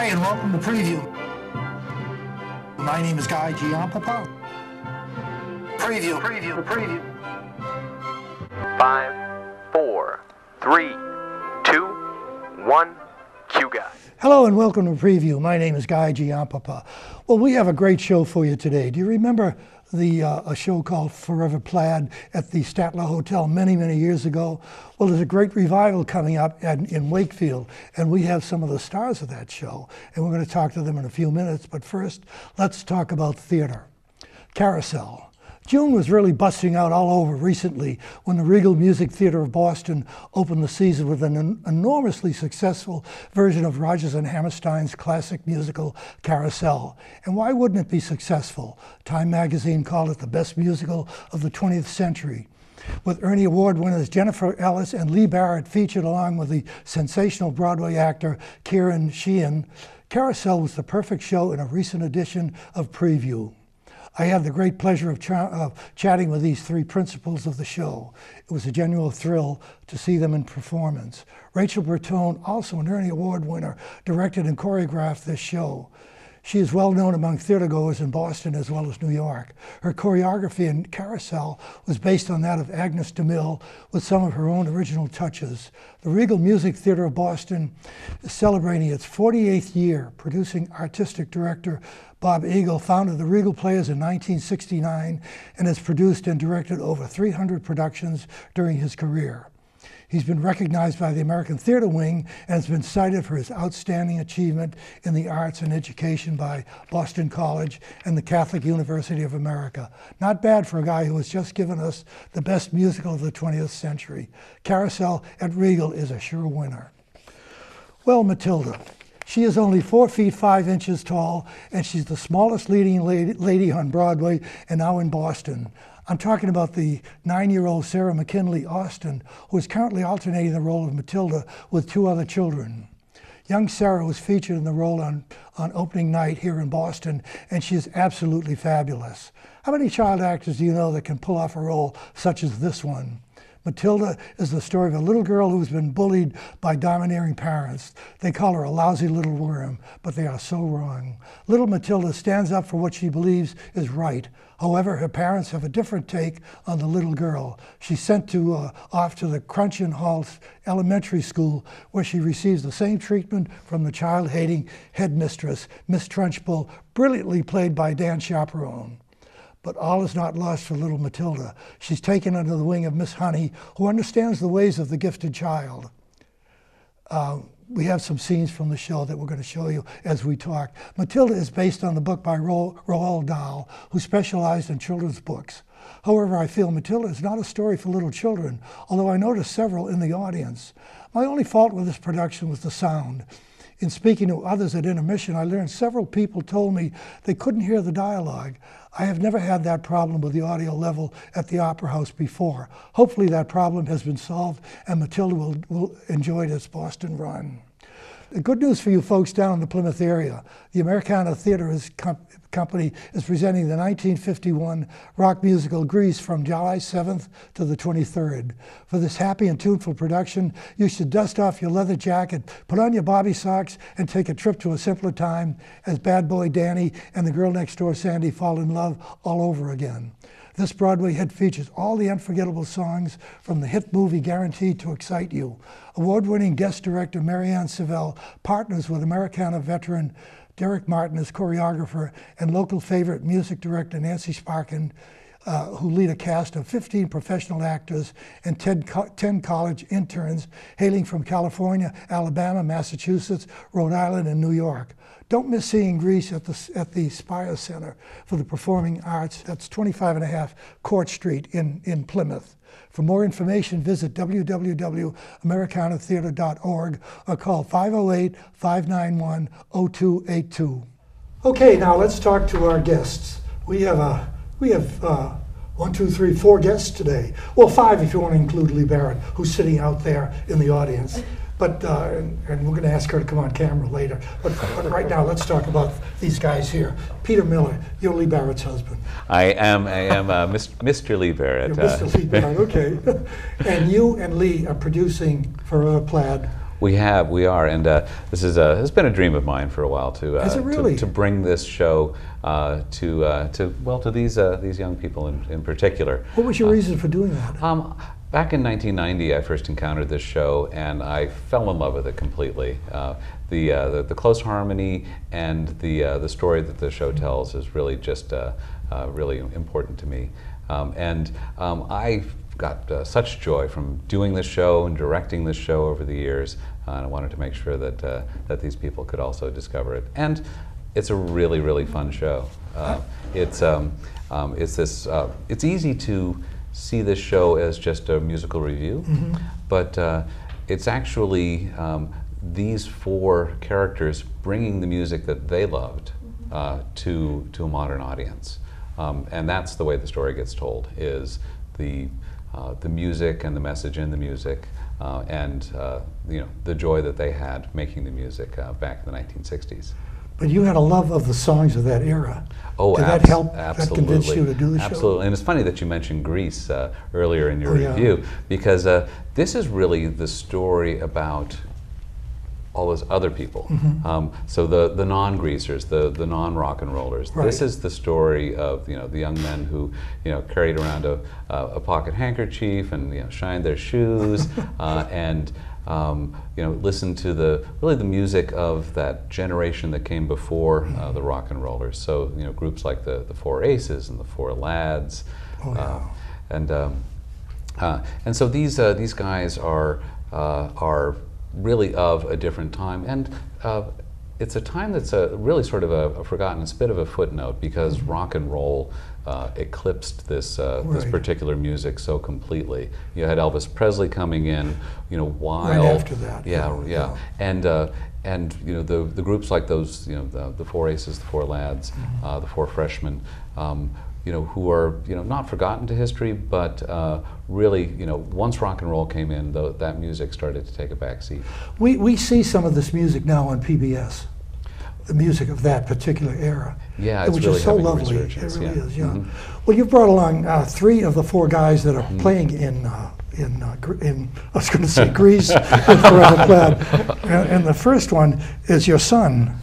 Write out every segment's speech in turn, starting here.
Hi, and welcome to Preview. My name is Guy Giampapa. Preview, preview, preview. Five, four, three, two, one, cue guy. Hello and welcome to Preview. My name is Guy Giampapa. Well, we have a great show for you today. Do you remember the uh, a show called Forever Plaid at the Statler Hotel many, many years ago? Well, there's a great revival coming up at, in Wakefield, and we have some of the stars of that show, and we're going to talk to them in a few minutes. But first, let's talk about theater. Carousel. June was really busting out all over recently when the Reagle Music Theater of Boston opened the season with an enormously successful version of Rodgers and Hammerstein's classic musical Carousel. And why wouldn't it be successful? Time magazine called it the best musical of the 20th century. With Ernie Award winners Jennifer Ellis and Leigh Barrett featured along with the sensational Broadway actor Kieran Sheehan, Carousel was the perfect show in a recent edition of Preview. I had the great pleasure of, cha- of, chatting with these three principals of the show. It was a genuine thrill to see them in performance. Rachel Bertone, also an Ernie Award winner, directed and choreographed this show. She is well known among theatergoers in Boston as well as New York. Her choreography in Carousel was based on that of Agnes DeMille with some of her own original touches. The Reagle Music Theater of Boston is celebrating its 48th year, producing artistic director Bob Eagle founded the Reagle Players in 1969 and has produced and directed over 300 productions during his career. He's been recognized by the American Theater Wing and has been cited for his outstanding achievement in the arts and education by Boston College and the Catholic University of America. Not bad for a guy who has just given us the best musical of the 20th century. Carousel at Reagle is a sure winner. Well, Matilda. She is only four feet five inches tall, and she's the smallest leading lady on Broadway and now in Boston. I'm talking about the nine year old Sarah McKinley Austin, who is currently alternating the role of Matilda with two other children. Young Sarah was featured in the role on, on opening night here in Boston, and she is absolutely fabulous. How many child actors do you know that can pull off a role such as this one? Matilda is the story of a little girl who's been bullied by domineering parents. They call her a lousy little worm, but they are so wrong. Little Matilda stands up for what she believes is right. However, her parents have a different take on the little girl. She's sent to, uh, off to the Crunchem Hall Elementary School, where she receives the same treatment from the child-hating headmistress, Miss Trunchbull, brilliantly played by Dan Chameroy. But all is not lost for little Matilda. She's taken under the wing of Miss Honey, who understands the ways of the gifted child. Uh, we have some scenes from the show that we're going to show you as we talk. Matilda is based on the book by Ro- Roald Dahl, who specialized in children's books. However, I feel Matilda is not a story for little children, although I noticed several in the audience. My only fault with this production was the sound. In speaking to others at intermission, I learned several people told me they couldn't hear the dialogue. I have never had that problem with the audio level at the Opera House before. Hopefully, that problem has been solved and Matilda will, will enjoy this Boston run. The good news for you folks down in the Plymouth area, the Americana Theater is Company is presenting the 1951 rock musical Grease from July 7th to the 23rd. For this happy and tuneful production, you should dust off your leather jacket, put on your bobby socks, and take a trip to a simpler time as bad boy Danny and the girl next door Sandy fall in love all over again. This Broadway hit features all the unforgettable songs from the hit movie Guaranteed to Excite You. Award winning guest director Marianne Seville partners with Americana veteran Derek Martin as choreographer and local favorite music director Nancy Sparkin. Uh, who lead a cast of 15 professional actors and 10, co- 10, college interns hailing from California, Alabama, Massachusetts, Rhode Island, and New York. Don't miss seeing Grease at the, at the Spire Center for the Performing Arts. That's 25 and a half Court Street in, in Plymouth. For more information, visit www.americanatheater.org or call 508 591 0282. Okay, now let's talk to our guests. We have, a, we have uh, one, two, three, four guests today. Well, five if you want to include Leigh Barrett, who's sitting out there in the audience. But, uh, and, and, we're going to ask her to come on camera later. But, but, right now, let's talk about these guys here. Peter Miller, you're Leigh Barrett's husband. I am, I am uh, Mr. Leigh Barrett. You're Mr. Uh, Leigh Barrett, okay. and you and Leigh are producing Forever Plaid We have, we are, and uh, this is a, it's been a dream of mine for a while to uh, Has it to- to, bring this show uh, to uh, to well to these uh, these young people in, in particular. What was your reason for doing that? Um, back in 1990, I first encountered this show, and I fell in love with it completely. Uh, the, uh, the the close harmony and the uh, the story that the show tells is really just uh, uh, really important to me. Um, and um, I got uh, such joy from doing this show and directing this show over the years, and I wanted to make sure that that these people could also discover it. And it's a really really fun show. It's um, um, it's this it's easy to see this show as just a musical review, but uh, it's actually um, these four characters bringing the music that they loved uh, to to a modern audience, um, and that's the way the story gets told. Is the uh, the music and the message in the music, uh, and uh, you know the joy that they had making the music uh, back in the 1960s. But you had a love of the songs of that era. Oh, Did that help? Absolutely. That convince you to do the show? Absolutely. And it's funny that you mentioned Grease uh, earlier in your Oh, yeah. review because uh, this is really the story about all those other people. Mm-hmm. Um, so the, the non-greasers, the, the non-rock and rollers. This is the story of you know the young men who you know carried around a, a, a pocket handkerchief and you know shined their shoes uh, and um, you know listen to the really the music of that generation that came before uh, the rock and rollers. So you know groups like the the Four Aces and the Four Lads. Oh, uh, and um, uh, and so these uh, these guys are uh, are really of a different time, and uh, it's a time that's a, really sort of a, a forgotten. It's a bit of a footnote because rock and roll uh, eclipsed this uh, this particular music so completely. You had Elvis Presley coming in, you know, while after that, yeah, yeah, yeah, and. Uh, and you know the, the groups like those, you know the, the four aces, the four lads, Mm-hmm. uh, the four freshmen, um, you know who are you know not forgotten to history, but uh, really you know once rock and roll came in, tho- that music started to take a back seat. We, we see some of this music now on PBS, the music of that particular era. Yeah, it's which really is so lovely. It really yeah. is, yeah. Mhm. Well, you've brought along uh, three of the four guys that are Mm-hmm. playing in uh, in uh, Gr- in I was going to say Grease and Forever Plaid, and, and the first one is your son,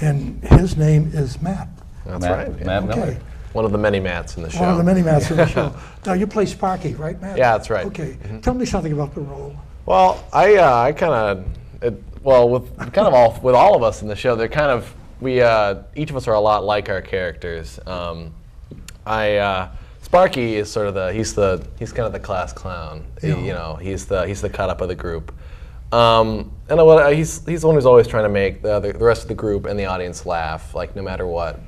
and his name is Matt. That's Matt, right. yeah. Matt Miller. Okay. One of the many Matts in the show. One of the many Matts in the show. Now you play Sparky, right, Matt? Yeah, that's right. Okay. Tell me something about the role. Well, I uh, I kind of well with kind of all with all of us in the show, they're kind of we uh, each of us are a lot like our characters. Um, I uh, Sparky is sort of the he's the he's kind of the class clown. He- you know, he's the he's the cut up of the group. Um, and I, he's he's the one who's always trying to make the, other, the rest of the group and the audience laugh, like no matter what.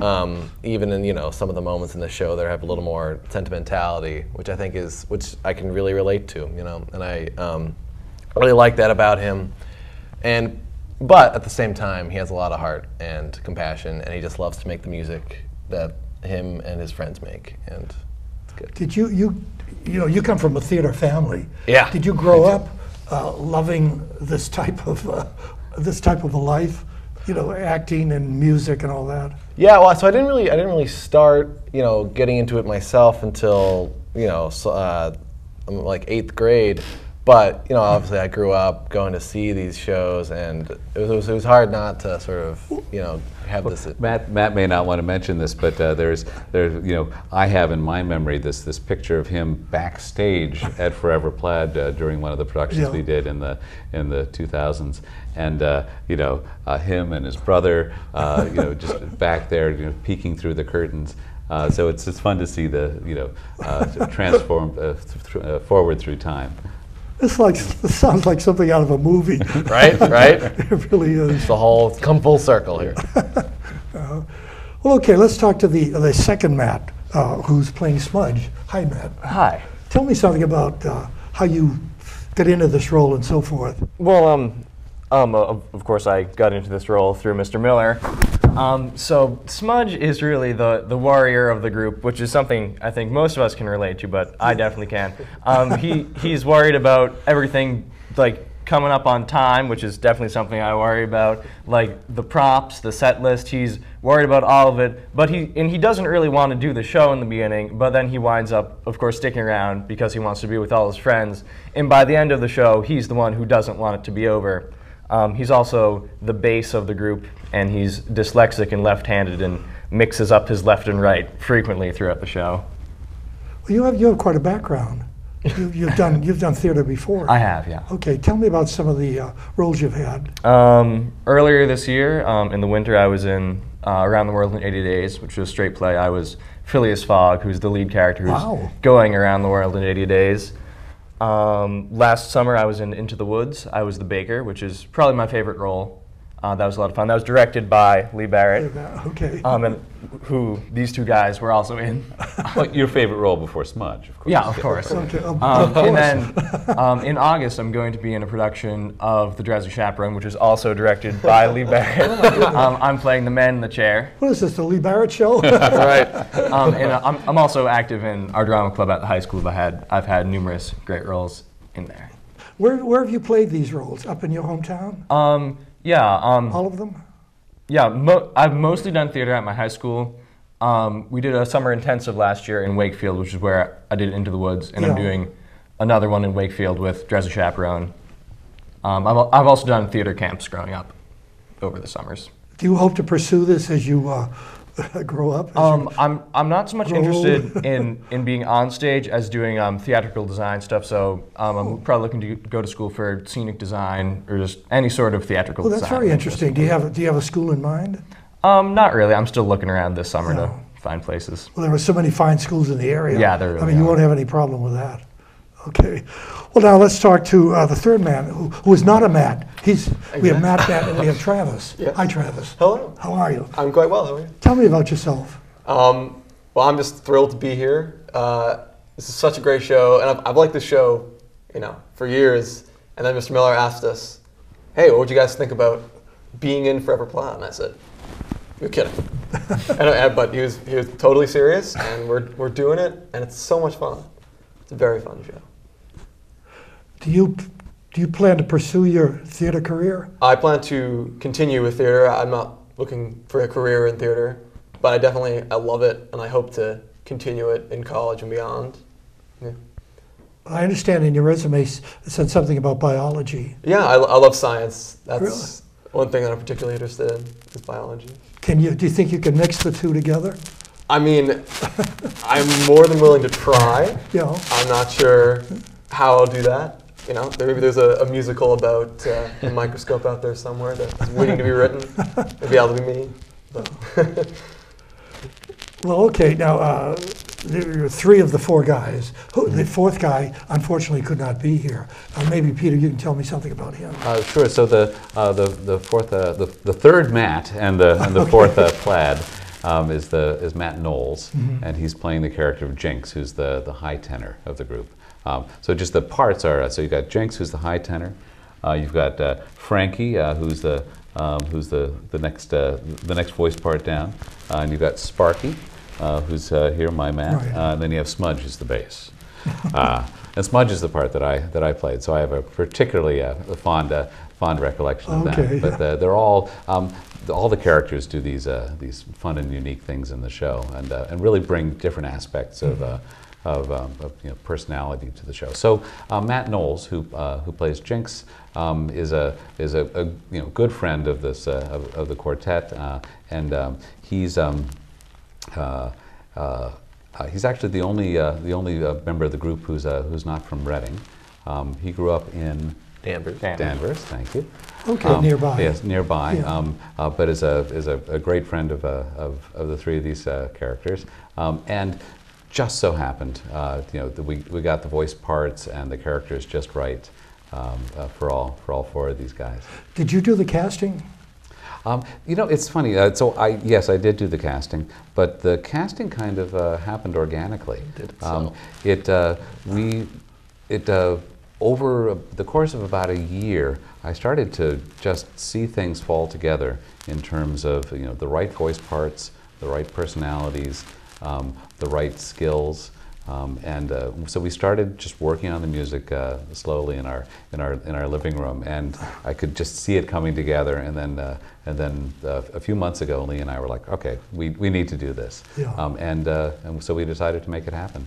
Um, even in you know some of the moments in the show, that have a little more sentimentality, which I think is which I can really relate to. You know, and I um, really like that about him. And but at the same time, he has a lot of heart and compassion, and he just loves to make the music that him and his friends make, and it's good. Did you you you know you come from a theater family? Yeah, Did you grow up uh, loving this type of uh, this type of a life? You know, acting and music and all that. Yeah, well, so I didn't really, I didn't really start, you know, getting into it myself until, you know, so, uh, like eighth grade. But you know, obviously, I grew up going to see these shows, and it was, it was, it was hard not to sort of, you know, have this. Matt, Matt may not want to mention this, but uh, there's, there's, you know, I have in my memory this this picture of him backstage at Forever Plaid uh, during one of the productions Yeah. we did in the in the 2000s, and uh, you know, uh, him and his brother, uh, you know, just back there, you know, peeking through the curtains. Uh, so it's it's fun to see the you know uh, transform uh, th- forward through time. This like this sounds like something out of a movie. Right, right. it really is. the whole come full circle here. Well, okay, let's talk to the the second Matt, uh, who's playing Smudge. Hi, Matt. Hi. Tell me something about uh, how you got into this role and so forth. Well, um, um, of, of course, I got into this role through Mr. Miller. Um, so Smudge is really the the warrior of the group, which is something I think most of us can relate to, but I definitely can. Um, he he's worried about everything, like coming up on time, which is definitely something I worry about. Like the props, the set list, he's worried about all of it. But he and he doesn't really want to do the show in the beginning. But then he winds up, of course, sticking around because he wants to be with all his friends. And by the end of the show, he's the one who doesn't want it to be over. Um, he's also the bass of the group, and he's dyslexic and left-handed, and mixes up his left and right frequently throughout the show. Well, you have you have quite a background. You, you've done you've done theater before. I have, yeah. Okay, tell me about some of the uh, roles you've had. Um, earlier this year, um, in the winter, I was in uh, Around the World in 80 Days, which was a straight play. I was Phileas Fogg, who's the lead character who's Wow. going around the world in 80 days. Um, last summer, I was in Into the Woods. I was the baker, which is probably my favorite role. Uh, that was a lot of fun. That was directed by Leigh Barrett, Okay. um, and who these two guys were also in. Well, your favorite role before Smudge, of course. Yeah, of course. okay. Um, of course. and then um, in August, I'm going to be in a production of The Drowsy Chaperone, which is also directed by Leigh Barrett. um, I'm playing the man in the chair. what is this? The Leigh Barrett show? That's right. Um, and uh, I'm, I'm also active in our drama club at the high school. I had, I've had numerous great roles in there. where where have you played these roles? Up in your hometown? Um, yeah, um, All of them? yeah. Mo- I've mostly done theater at my high school. Um, we did a summer intensive last year in Wakefield, which is where I did Into the Woods, and I'm doing another one in Wakefield with Drowsy Chaperone. Um, I've, I've also done theater camps growing up over the summers. Do you hope to pursue this as you uh, grow up? Um, I'm, I'm not so much interested in, in being on stage as doing um, theatrical design stuff. So um, I'm probably looking to go to school for scenic design or just any sort of theatrical well, that's very interesting. Do you have do you have a school in mind? Um, not really. I'm still looking around this summer No. to find places. Well, there are so many fine schools in the area. Yeah, there I really mean, you won't have any problem with that. Okay. Well, now let's talk to uh, the third man, who, who is not a Matt. He's we have Matt, Matt, and we have Travis. Hi, Travis. Hello. How are you? I'm quite well. How are you? Tell me about yourself. Um, well, I'm just thrilled to be here. Uh, this is such a great show, and I've, I've liked this show, you know, for years. And then Mr. Miller asked us, "Hey, what would you guys think about being in Forever Plaid?" And I said, "You're kidding." and, uh, but he was he was totally serious, and we're we're doing it, and it's so much fun. It's a very fun show. Do you do you plan to pursue your theater career? I plan to continue with theater. I'm not looking for a career in theater, but I definitely I love it, and I hope to continue it in college and beyond. Yeah, I understand in your resume it said something about biology. yeah I, I love science. That's Really? one thing that I'm particularly interested in is biology. Can you do you think you can mix the two together? I mean, I'm more than willing to try. Know, I'm not sure how I'll do that. You know, maybe there's a, a musical about uh, a microscope out there somewhere that's waiting to be written. Maybe that'll be me. Well, okay. Now uh, there are three of the four guys. Who, the fourth guy, unfortunately, could not be here. Uh, maybe Peter, you can tell me something about him. Uh, sure. So the uh, the the fourth uh, the, the third Matt and the and the fourth uh, plaid um, is the is Matt Knowles, and he's playing the character of Jinx, who's the the high tenor of the group. Um, so just the parts are uh, so you've got Jinx, who's the high tenor. Uh, you've got uh, Frankie, uh, who's the um, who's the the next uh, the next voice part down, uh, and you've got Sparky, uh, who's uh, here, my Right. uh, and then you have Smudge, who's the bass. Uh, and Smudge is the part that I that I played, so I have a particularly uh, fond uh, fond recollection of Okay. that. But uh, they're all um, the- all the characters do these uh, these fun and unique things in the show, and uh, and really bring different aspects of. Uh, of, um, of you know, personality to the show. So uh, Matt Knowles, who uh, who plays Jinx, um, is a is a, a you know good friend of this uh, of, of the quartet, uh, and um, he's um, uh, uh, uh, he's actually the only uh, the only uh, member of the group who's uh, who's not from Reading. Um, he grew up in Danvers. Dan- Danvers. Thank you. Okay, Um, nearby. Yes, nearby. Yeah. Um, uh, but is a is a, a great friend of, uh, of of the three of these uh, characters, um, and just so happened, uh, you know, that we we got the voice parts and the characters just right um, uh, for all for all four of these guys. Did you do the casting? Um, you know, it's funny. Uh, so I yes, I did do the casting, but the casting kind of uh, happened organically. did Um, it uh, we it uh, over the course of about a year, I started to just see things fall together in terms of you know the right voice parts, the right personalities, um, the right skills. Um, and uh, so we started just working on the music uh, slowly in our in our in our living room, and I could just see it coming together. And then uh, and then uh, a few months ago, Leigh and I were like, okay, we, we need to do this. Yeah. Um, and uh, and so we decided to make it happen.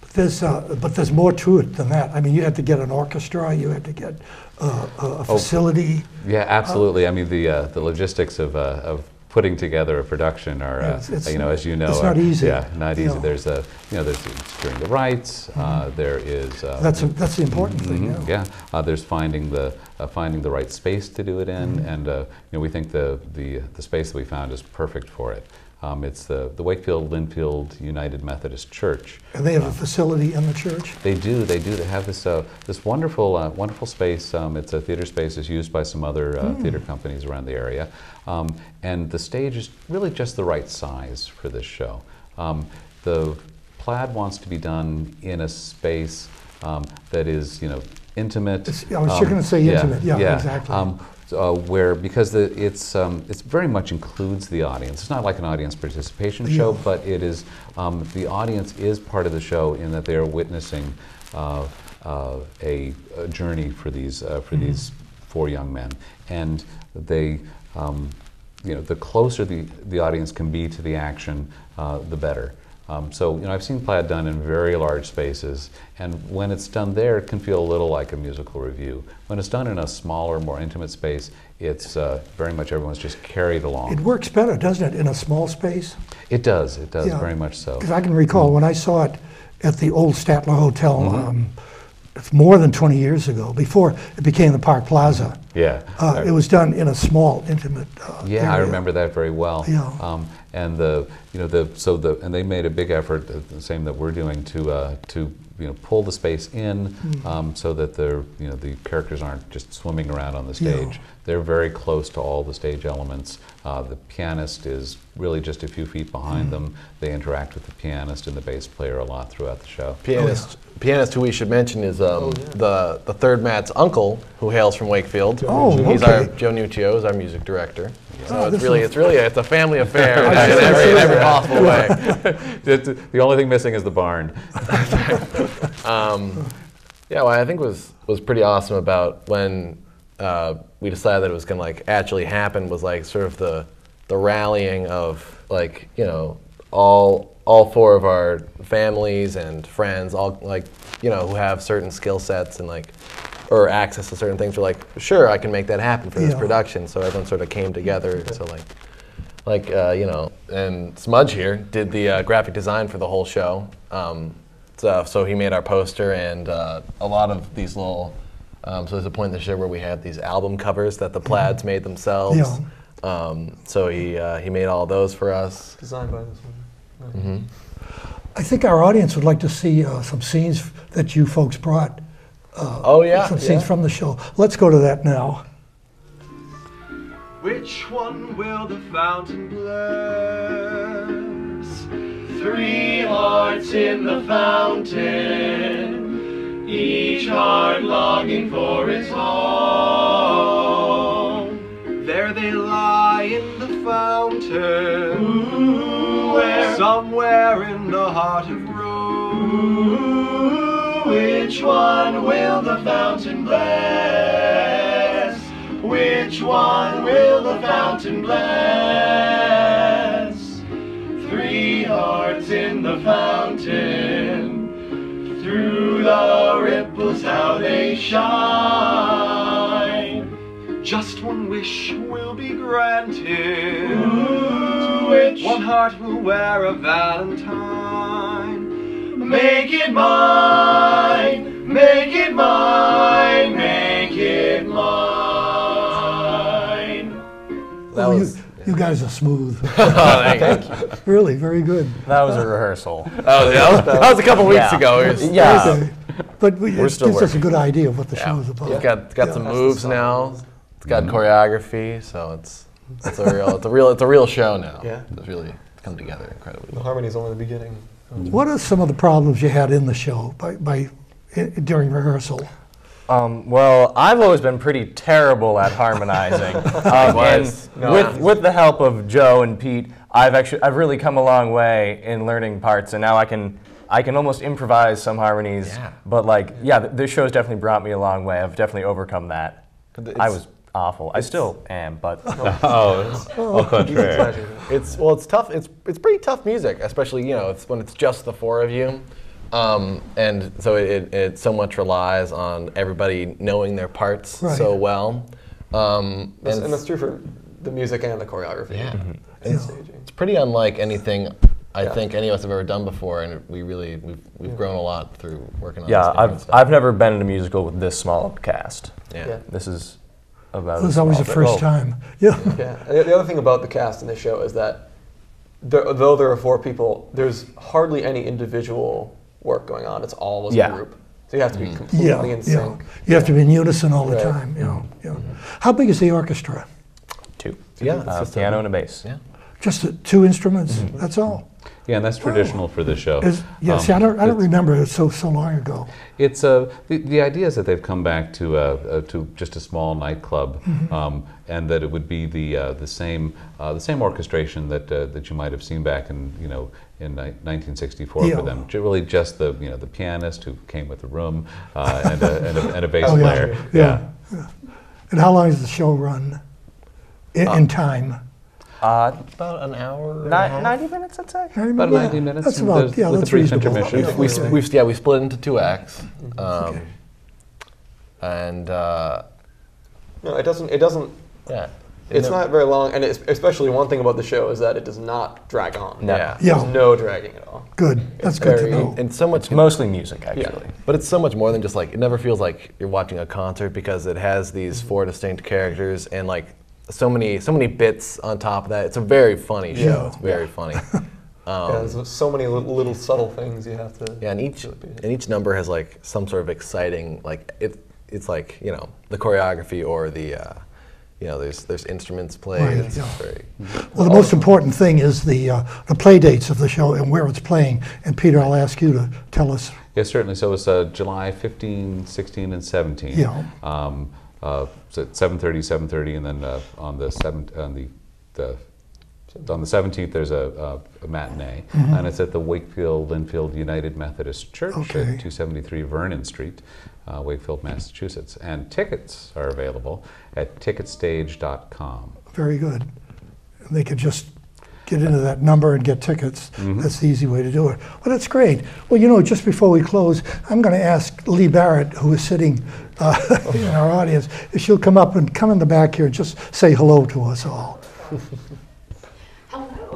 But there's, uh, but there's more to it than that. I mean, you had to get an orchestra, you had to get uh, a Oh. facility. Yeah, absolutely. I mean, the uh, the logistics of uh, of putting together a production are, uh, It's- you know, as you know, it's are- not easy, Yeah, not easy. know. There's a, you know, there's securing the rights. Uh, there is. Uh, That's, a- that's the important thing, Mhm, yeah. Yeah, uh, there's finding the uh, finding the right space to do it in, Mm-hmm. and uh, you know we think the, the the space that we found is perfect for it. Um, it's the the Wakefield Lynnfield United Methodist Church. And they have a facility in the church? They do. They do. They have this uh, this wonderful uh, wonderful space. Um, it's a theater space. It's used by some other uh, theater companies around the area, um, and the stage is really just the right size for this show. Um, the plaid wants to be done in a space um, that is, you know, intimate. It's- I was just gonna say intimate. Yeah, exactly. Um, uh, where because the, it's um, it's very much includes the audience. It's not like an audience participation show, but it is um, the audience is part of the show in that they are witnessing uh, uh, a, a journey for these uh, for these four young men, and they. Um, you know, the closer the, the audience can be to the action, uh, the better. Um, so, you know, I've seen plaid done in very large spaces, and when it's done there, it can feel a little like a musical review. When it's done in a smaller, more intimate space, it's uh, very much everyone's just carried along. It works better, doesn't it, in a small space? It does, it does Yeah. very much so. Because I can recall when I saw it at the old Statler Hotel, Mm-hmm. um, it's more than 20 years ago, before it became the Park Plaza. Yeah. Uh, it was done in a small, intimate uh, Yeah, I remember that very well. Yeah. Um, and the, you know, the so the and they made a big effort, the same that we're doing, to uh, to you know pull the space in, Hmm. um, so that the you know the characters aren't just swimming around on the Yeah. stage. They're very close to all the stage elements. Uh, the pianist is really just a few feet Hmm. behind them. They interact with the pianist and the bass player a lot throughout the show. Pianist, pianist who we should mention is um, the the third Matt's uncle, who hails from Wakefield. Oh, He's our okay. Joe Nuccio is our music director. So Oh, it's this really it's really a, it's a family affair in, I see, I every, every possible way. the, the only thing missing is the barn. Um, yeah, what I think was was pretty awesome about when uh, we decided that it was going to like actually happen was like sort of the the rallying of like you know all all four of our families and friends all like you know who have certain skill sets and like or access to certain things were like sure I can make that happen for this Yeah. production so everyone sort of came together so like like uh, you know, and Smudge here did the uh, graphic design for the whole show. Um, so, so he made our poster and uh, a lot of these little. Um, so there's a point in the show where we had these album covers that the Plaids made themselves. Yeah. Um, so he uh, he made all those for us. Designed by this one. I think our audience would like to see uh, some scenes that you folks brought. Oh yeah, some yeah. scenes from the show. Let's go to that now. Which one will the fountain bless? Three in the fountain, each heart longing for its home. There they lie in the fountain, where? somewhere in the heart of Rome. Which one will the fountain bless? Which one will the fountain bless? In the fountain, through the ripples how they shine. Just one wish will be granted. which? One heart will wear a valentine. Make it mine, make it mine, you, you guys are smooth. Oh, thank you. really, very good. That was a rehearsal. Oh, yeah, that was, that was a couple weeks Yeah. ago. Was- Yeah. Okay. But we, it still gives us a good idea of what the Yeah. show is about. It's got it's got Yeah. some moves now. It's got mm-hmm. choreography, so it's it's a real it's a real it's a real show now. Yeah. It's really come together incredibly. The harmony's only the beginning. What are some of the problems you had in the show by, by during rehearsal? Um, well, I've always been pretty terrible at harmonizing. um, and No, with, with the help of Joe and Pete, I've actually I've really come a long way in learning parts, and now I can I can almost improvise some harmonies. Yeah. But like, yeah, th- this show's definitely brought me a long way. I've definitely overcome that. I was awful. I still am, but Oh, it's au contraire. It's well, it's tough. It's it's pretty tough music, especially you know it's when it's just the four of you, um, and so it, it, it so much relies on everybody knowing their parts Right. so well. Um, That's, and and that's true for the music and the choreography. yeah, And it's, staging. it's pretty unlike anything I Yeah. think any of us have ever done before, and we really we've, we've grown a lot through working on yeah, this different I've. I've never been in a musical with this small of cast. yeah. Yeah. This is about. It was always the first well, time. Yeah. Yeah. And the, the other thing about the cast in this show is that there, though there are four people, there's hardly any individual work going on. It's all as Yeah. a group. So you have to be completely Yeah, in yeah. sync. You have to be in unison all the Right. time. You know, yeah. How big is the orchestra? Two. Yeah, Uh, just a- piano and a bass. Yeah. Just the two instruments. That's all. Yeah, and that's traditional for the show. Is, yeah. Um, see, I don't. I don't remember it so so long ago. It's uh, the, the idea is that they've come back to uh, uh, to just a small nightclub, um, and that it would be the uh, the same uh, the same orchestration that uh, that you might have seen back in you know in 1964 Yeah. for them. Really, just the you know the pianist who came with the room uh, and, a, and, a, and a bass Oh, yeah. player. Yeah. And how long does the show run? In, in time. Uh, About an hour. and ni- 90 minutes, I'd say. About Yeah, 90 minutes That's about yeah. with a That's brief reasonable. intermission. Yeah, we, okay. we, yeah, we split into two acts. Um, And uh, No, it doesn't. It doesn't. yeah. It's No- not very long, and it's, especially one thing about the show is that it does not drag on. No. Yeah. Yeah. There's no dragging at all. Good. That's good to know. And so much Mostly music, actually. Yeah. But it's so much more than just like it never feels like you're watching a concert because it has these Mm-hmm. four distinct characters and like so many so many bits on top of that. It's a very funny show. Yeah. It's very funny. yeah, there's so many little, little subtle things you have to. Yeah, and each and each number has like some sort of exciting like it. It's like you know the choreography or the uh, you know there's there's instruments played. Right, yeah. very Well, the most important thing is the uh, the play dates of the show and where it's playing. And Peter, I'll ask you to tell us. Yes, certainly. So it's uh, July 15, 16, and 17. Yeah. Um, uh, so at 7:30, 7:30, and then uh, on the seven, on the, the on the 17th there's a, a, a matinee, and it's at the Wakefield Lynnfield United Methodist Church Okay. at 273 Vernon Street, uh, Wakefield, Massachusetts. And tickets are available at ticketstage.com. Very good. They could just get into that number and get tickets. That's the easy way to do it. Well, that's great. Well, you know, just before we close, I'm going to ask Leigh Barrett, who is sitting uh, in our audience, if she'll come up and come in the back here and just say hello to us all.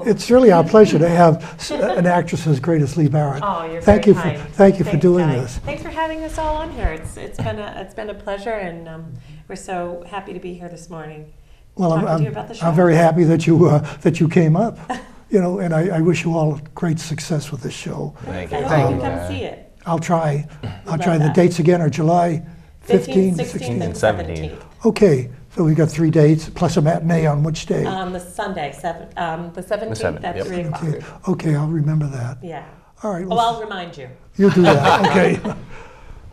Hello. It's really our pleasure to have an actress as great as Leigh Barrett. Oh, you're thank very you kind. for thank you for doing Guy. this. Thanks for having us all on here. It's it's been a it's been a pleasure, and um, we're so happy to be here this morning. Well, I'm, talking to you I'm, I'm very happy that you uh, that you came up. You know, and I, I wish you all great success with this show. thank I you. hope you can come see it. I'll try. I'll love try. The dates again are July 15, 15th, 16th, 16. and 17th. 17th. Okay, so we've got three dates plus a matinee on which day? On the Sunday, seven, um, the 17th, seventh, at yep. 3 o'clock. Okay, okay, I'll remember that. Yeah. All right. Oh, Well, I'll remind you. you do that. Okay.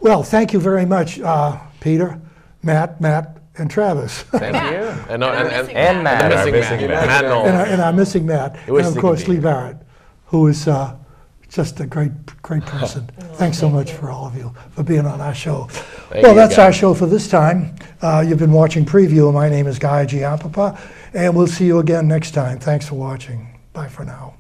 well, thank you very much, uh, Peter, Matt, Matt, and Travis, Thank you. And, no, and, and, And Matt. the Our missing missing Matt. Matt. Matt Knowles. and, our, and our missing Matt, wish and of course Leigh Barrett, who is uh, just a great, great person. Thanks so much for all of you for being on our show. Thank well, that's our show for this time. Uh, you've been watching Preview. My name is Guy Giampapa, and we'll see you again next time. Thanks for watching. Bye for now.